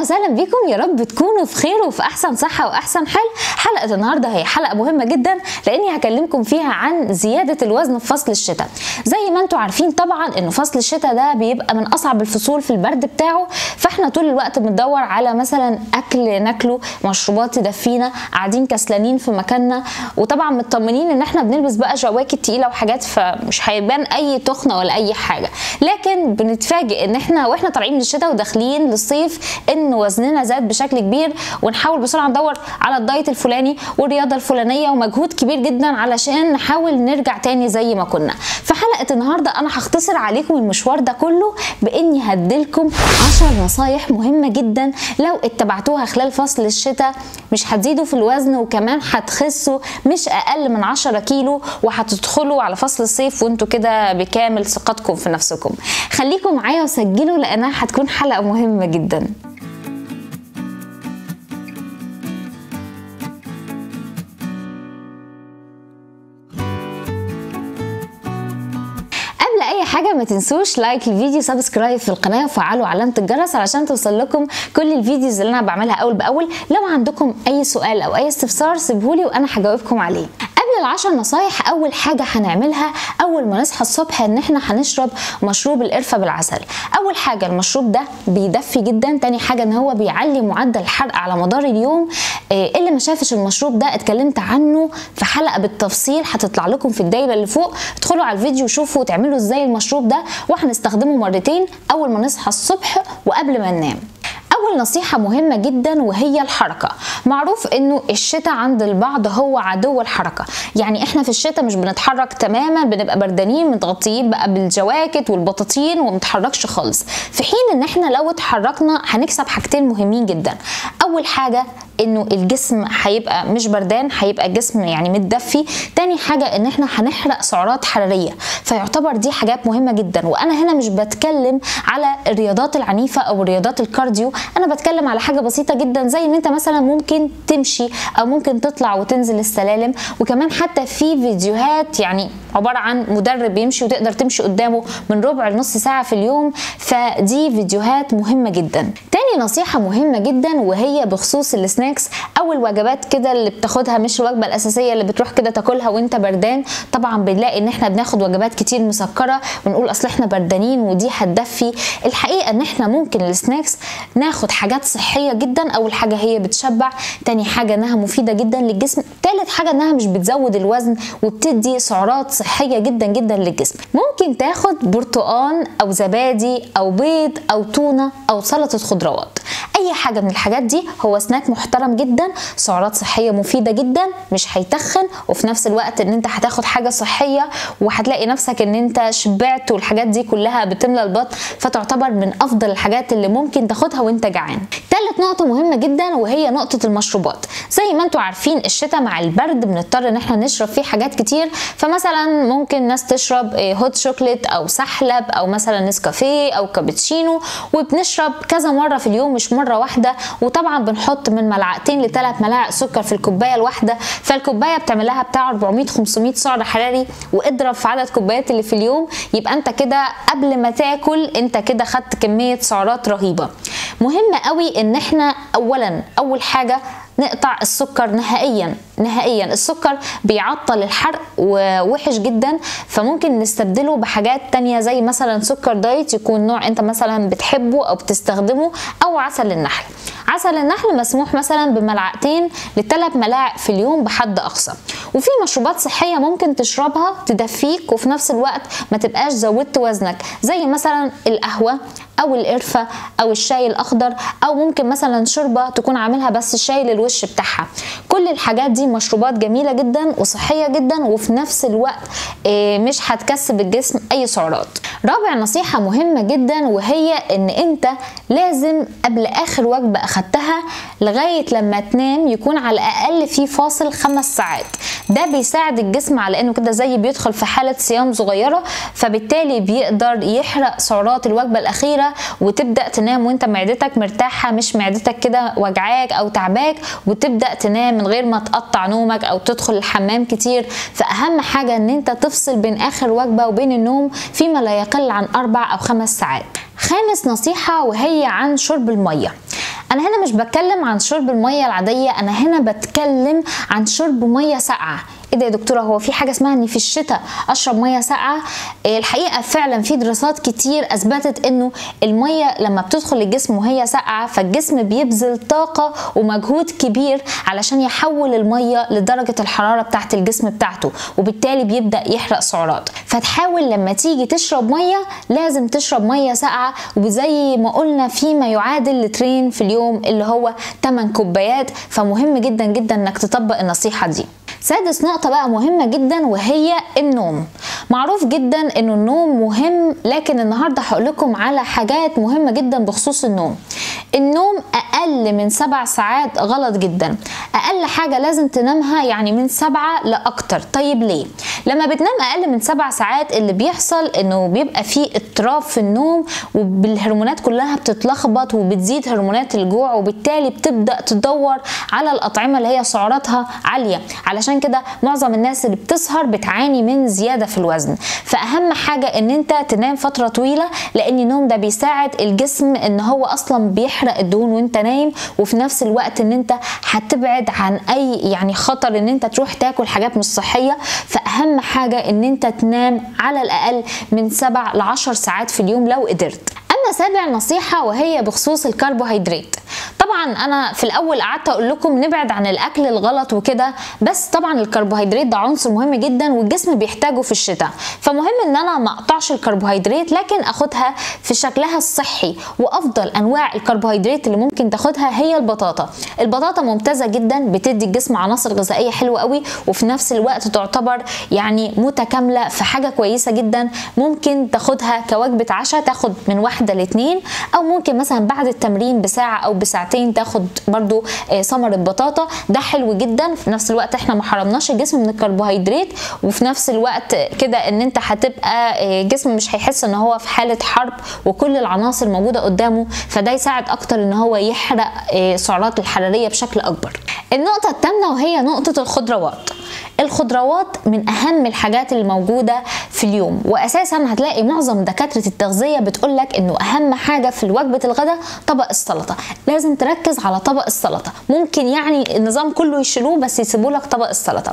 أهلا وسهلا بيكم يا رب تكونوا في خير وفي أحسن صحة وأحسن حال. حلقة النهارده هي حلقة مهمة جدا لأني هكلمكم فيها عن زيادة الوزن في فصل الشتاء. زي ما أنتم عارفين طبعا ان فصل الشتاء ده بيبقى من أصعب الفصول في البرد بتاعه. فإحنا طول الوقت بندور على مثلا أكل ناكله مشروبات تدفينا قاعدين كسلانين في مكاننا. وطبعا مطمنين إن إحنا بنلبس بقى جواكت تقيلة وحاجات فمش هيبان أي تخنة ولا أي حاجة. لكن بنتفاجئ إن إحنا وإحنا طالعين من الشتاء وداخلين للصيف إن وزننا زاد بشكل كبير ونحاول بسرعة ندور على الدايت الفلاني والرياضة الفلانية ومجهود كبير جدا علشان نحاول نرجع تاني زي ما كنا. في حلقة النهارده أنا هختصر عليكم المشوار ده كله بإني هديلكم 10 نصايح مهمة جدا لو اتبعتوها خلال فصل الشتاء. مش هتزيدوا في الوزن وكمان هتخسوا مش أقل من 10 كيلو وهتدخلوا على فصل الصيف وانتوا كده بكامل ثقتكم في نفسكم. خليكم معايا وسجلوا لأنها هتكون حلقة مهمة جدا. حاجة ما تنسوش like الفيديو subscribe في القناة وفعلوا علامة الجرس علشان توصل لكم كل ال videos اللي أنا بعملها أول بأول. لو عندكم أي سؤال أو أي استفسار سيبهولي وأنا هجاوبكم عليه. العشر نصايح أول حاجة هنعملها أول ما نصحى الصبح إن إحنا هنشرب مشروب القرفة بالعسل. أول حاجة المشروب ده بيدفي جدا تاني حاجة إن هو بيعلي معدل الحرق على مدار اليوم. إيه اللي ما شافش المشروب ده؟ اتكلمت عنه في حلقة بالتفصيل هتطلع لكم في الدايرة اللي فوق. ادخلوا على الفيديو وشوفوا تعملوا إزاي المشروب ده وهنستخدمه مرتين أول ما نصحى الصبح وقبل ما ننام. أول نصيحة مهمة جدا وهي الحركة. معروف إنه الشتاء عند البعض هو عدو الحركة. يعني إحنا في الشتاء مش بنتحرك تماما بنبقى بردانين متغطيين بقى بالجواكت والبطاطين ومتحركش خالص. في حين إن إحنا لو اتحركنا هنكسب حاجتين مهمين جدا. أول حاجة إنه الجسم هيبقى مش بردان هيبقى الجسم يعني متدفي. تاني حاجة إن إحنا هنحرق سعرات حرارية. فيعتبر دي حاجات مهمة جدا. وأنا هنا مش بتكلم على الرياضات العنيفة أو الرياضات الكارديو. أنا بتكلم على حاجة بسيطة جدا زي ان انت مثلا ممكن تمشي أو ممكن تطلع وتنزل السلالم. وكمان حتى في فيديوهات يعني عبارة عن مدرب يمشي وتقدر تمشي قدامه من ربع لنص ساعة في اليوم. فدي فيديوهات مهمة جدا. تاني نصيحة مهمة جدا وهي بخصوص السناكس. أو الوجبات كده اللي بتاخدها مش الوجبة الأساسية اللي بتروح كده تاكلها وأنت بردان. طبعا بنلاقي إن إحنا بناخد وجبات كتير مسكرة ونقول أصل إحنا بردانين ودي هتدفي. الحقيقة إن إحنا ممكن السناكس ناخد حاجات صحية جدا. أول حاجة هي بتشبع تاني حاجة إنها مفيدة جدا للجسم تالت حاجة إنها مش بتزود الوزن وبتدي سعرات صحية جدا جدا للجسم. ممكن تاخد برتقان أو زبادي أو بيض أو تونة أو سلطة خضروات. أي حاجة من الحاجات دي هو سناك محترم جدا سعرات صحية مفيدة جدا مش هيتخن وفي نفس الوقت إن أنت هتاخد حاجة صحية وهتلاقي نفسك إن أنت شبعت والحاجات دي كلها بتملى البطن فتعتبر من أفضل الحاجات اللي ممكن تاخدها وأنت جعان. تالت نقطة مهمة جدا وهي نقطة المشروبات. زي ما أنتم عارفين الشتاء مع البرد بنضطر إن إحنا نشرب فيه حاجات كتير فمثلا ممكن ناس تشرب هوت شوكليت أو سحلب أو مثلا نسكافيه أو كابتشينو وبنشرب كذا مرة في اليوم مش مرة واحدة وطبعا بنحط من ملعقتين لثلاث ملاعق سكر في الكوباية الواحدة. فالكوباية بتعمل لها بتاع 400 500 سعر حراري واضرب في عدد كوبايات اللي في اليوم. يبقى أنت كده قبل ما تاكل أنت كده خدت كمية سعرات رهيبة. مهم قوي إن إحنا اولا أول حاجة نقطع السكر نهائيا نهائيا. السكر بيعطل الحرق ووحش جدا فممكن نستبدله بحاجات تانية زي مثلا سكر دايت يكون نوع أنت مثلا بتحبه أو بتستخدمه أو عسل النحل. عسل النحل مسموح مثلا بملعقتين لثلاث ملاعق في اليوم بحد أقصى. وفي مشروبات صحية ممكن تشربها تدفيك وفي نفس الوقت ما تبقاش زودت وزنك زي مثلا القهوة. أو القرفة أو الشاي الأخضر أو ممكن مثلا شوربة تكون عاملها بس الشاي للوش بتاعها. كل الحاجات دي مشروبات جميلة جدا وصحية جدا وفي نفس الوقت مش هتكسب الجسم أي سعرات. رابع نصيحة مهمة جدا وهي إن أنت لازم قبل آخر وجبة أخدتها لغاية لما تنام يكون على الأقل في فاصل خمس ساعات. ده بيساعد الجسم على إنه كده زي بيدخل في حالة صيام صغيرة فبالتالي بيقدر يحرق سعرات الوجبة الأخيرة وتبدأ تنام وأنت معدتك مرتاحة مش معدتك كده وجعاك أو تعباك وتبدأ تنام من غير ما تقطع نومك أو تدخل الحمام كتير. فأهم حاجة إن أنت تفصل بين آخر وجبة وبين النوم فيما لا يقل عن أربع أو خمس ساعات. خامس نصيحة وهي عن شرب المية. أنا هنا مش بتكلم عن شرب المية العادية أنا هنا بتكلم عن شرب مية ساقعة. إيه ده يا دكتورة؟ هو في حاجة اسمها اني في الشتاء أشرب مية ساقعة؟ إيه الحقيقة فعلا في دراسات كتير أثبتت إنه المية لما بتدخل الجسم وهي ساقعة فالجسم بيبذل طاقة ومجهود كبير علشان يحول المية لدرجة الحرارة بتاعه الجسم بتاعته وبالتالي بيبدأ يحرق سعرات. فتحاول لما تيجي تشرب مية لازم تشرب مية ساقعة وزي ما قلنا فيما يعادل لترين في اليوم اللي هو 8 كوبايات فمهم جدا جدا إنك تطبق النصيحة دي. سادس نقطة بقى مهمة جدا وهي النوم. معروف جدا إنه النوم مهم لكن النهاردة هقول لكم على حاجات مهمة جدا بخصوص النوم. النوم أقل من سبع ساعات غلط جدا. أقل حاجة لازم تنامها يعني من سبعة لأكتر. طيب ليه؟ لما بتنام أقل من سبع ساعات اللي بيحصل إنه بيبقى فيه اضطراب في النوم والهرمونات كلها بتتلخبط وبتزيد هرمونات الجوع وبالتالي بتبدأ تدور على الأطعمة اللي هي سعراتها عالية. علشان كده معظم الناس اللي بتسهر بتعاني من زيادة في الوزن. فأهم حاجة إن أنت تنام فترة طويلة لأن النوم ده بيساعد الجسم إن هو أصلا بيحرق الدهون وأنت نايم وفي نفس الوقت إن أنت هتبعد عن أي يعني خطر إن أنت تروح تاكل حاجات مش صحية. فأهم حاجة إن أنت تنام على الأقل من 7 ل 10 ساعات في اليوم لو قدرت. أما سابع نصيحه وهي بخصوص الكربوهيدرات. طبعا أنا في الأول قعدت أقول لكم نبعد عن الأكل الغلط وكده بس طبعا الكربوهيدرات ده عنصر مهم جدا والجسم بيحتاجه في الشتاء. فمهم إن أنا ما أقطعش الكربوهيدرات لكن أخدها في شكلها الصحي وأفضل أنواع الكربوهيدرات اللي ممكن تاخدها هي البطاطا. البطاطا ممتازة جدا بتدي الجسم عناصر غذائية حلوة قوي وفي نفس الوقت تعتبر يعني متكاملة في حاجة كويسة جدا. ممكن تاخدها كوجبة عشاء تاخد من واحدة لاثنين أو ممكن مثلا بعد التمرين بساعة أو بساعتين تاخد برضو ثمرة بطاطا. ده حلو جدا. في نفس الوقت إحنا ما حرمناش الجسم من الكربوهيدرات. وفي نفس الوقت كده إن أنت هتبقى جسم مش هيحس إن هو في حالة حرب وكل العناصر موجودة قدامه. فده يساعد أكتر إن هو يحرق السعرات الحرارية بشكل أكبر. النقطة الثامنه وهي نقطة الخضروات. الخضروات من أهم الحاجات اللي موجوده في اليوم. واساسا هتلاقي معظم دكاترة التغذية بتقول لك إنه أهم حاجة في وجبة الغداء طبق السلطة. لازم تركز على طبق السلطة. ممكن يعني النظام كله يشيلوه بس يسيبوا لك طبق السلطة.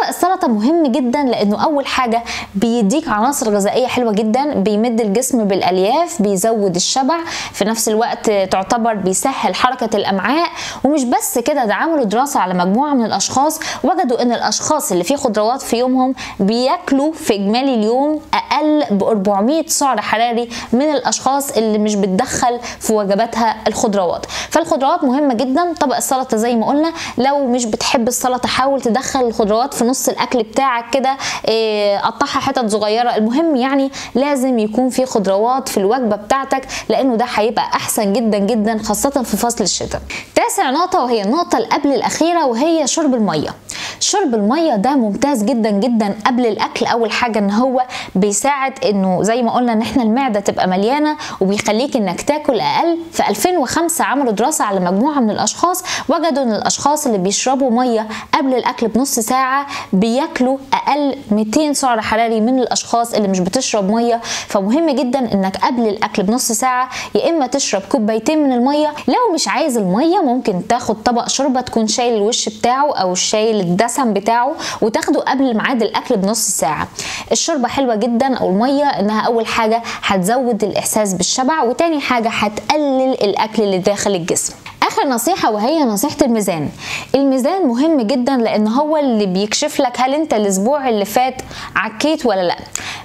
طبق السلطة مهم جدا لأنه أول حاجة بيديك عناصر غذائية حلوة جدا بيمد الجسم بالألياف بيزود الشبع في نفس الوقت تعتبر بيسهل حركة الأمعاء. ومش بس كده ده عملوا دراسة على مجموعة من الأشخاص وجدوا إن الأشخاص اللي فيه خضروات في يومهم بياكلوا في إجمالي اليوم أقل ب 400 سعر حراري من الأشخاص اللي مش بتدخل في وجباتها الخضروات. فالخضروات مهمة جدا. طبق السلطة زي ما قلنا لو مش بتحب السلطة حاول تدخل الخضروات في نص الأكل بتاعك كده إيه قطعها حتت صغيرة. المهم يعني لازم يكون في خضروات في الوجبة بتاعتك لأنه ده هيبقى أحسن جدا جدا خاصة في فصل الشتاء. تاسع نقطة وهي النقطة اللي قبل الأخيرة وهي شرب المية. شرب المية ده ممتاز جدا جدا قبل الأكل. أول حاجة إن هو بيساعد إنه زي ما قلنا إن إحنا المعدة تبقى مليانة وبيخليك إنك تاكل أقل. في 2005 عملوا دراسة على مجموعة من الأشخاص وجدوا إن الأشخاص اللي بيشربوا مية قبل الأكل بنص ساعة بياكلوا أقل 200 سعر حراري من الأشخاص اللي مش بتشرب مية. فمهم جدا إنك قبل الأكل بنص ساعة يا إما تشرب كوبايتين من المية. لو مش عايز المية ممكن تاخد طبق شوربة تكون شايل الوش بتاعه أو شايل الدسم بتاعه وتاخده قبل ميعاد الأكل بنص ساعة. الشوربة حلوة جدا أو الميه إنها أول حاجة هتزود الإحساس بالشبع وتاني حاجة هتقلل الأكل اللي داخل الجسم. آخر نصيحة وهي نصيحة الميزان. الميزان مهم جدا لأن هو اللي بيكشف لك هل أنت الأسبوع اللي فات عكيت ولا لأ.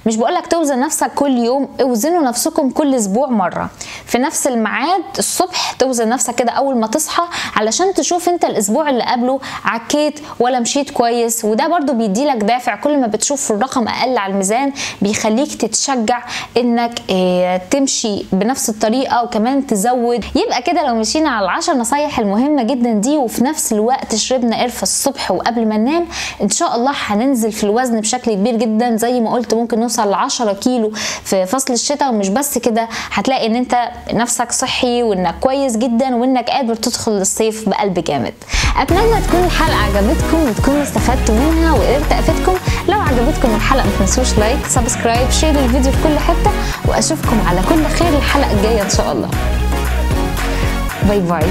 مش بقولك توزن نفسك كل يوم اوزنوا نفسكم كل أسبوع مرة. في نفس الميعاد الصبح توزن نفسك كده أول ما تصحى علشان تشوف أنت الأسبوع اللي قبله عكيت ولا مشيت كويس. وده برضو بيديلك دافع. كل ما بتشوف الرقم أقل على الميزان بيخليك تتشجع إنك آه تمشي بنفس الطريقة وكمان تزود. يبقى كده لو مشينا على العشر نصايح المهمة جدا دي وفي نفس الوقت شربنا قرفة الصبح وقبل ما ننام إن شاء الله هننزل في الوزن بشكل كبير جدا. زي ما قلت ممكن نوصل ل 10 كيلو في فصل الشتاء ومش بس كده هتلاقي إن أنت نفسك صحي وإنك كويس جدا وإنك قادر تدخل الصيف بقلب جامد. أتمنى تكون الحلقة عجبتكم وتكونوا استفدتوا منها وقدرت أفيدكم. لو عجبتكم الحلقة ما تنسوش like subscribe share الفيديو في كل حتة وأشوفكم على كل خير الحلقة الجاية إن شاء الله. bye bye